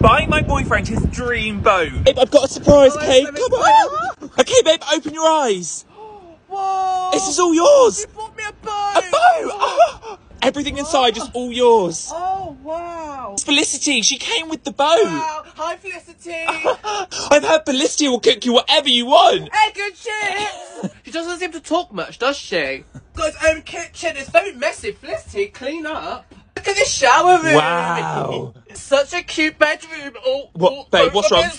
buying my boyfriend his dream boat. Babe, I've got a surprise, Oh, okay? Come so on. Okay, babe, open your eyes. Whoa! This is all yours. You bought me a boat. A boat! boat. Everything inside is all yours. Oh, wow! It's Felicity. She came with the boat. Wow! Hi, Felicity! I've heard Felicity will cook you whatever you want. Egg and chips! she doesn't seem to talk much, does she? Got his own kitchen. It's very messy. Felicity, clean up. Look at this shower room. Wow. Such a cute bedroom. Oh, What, oh, babe, oh, what's I'm wrong?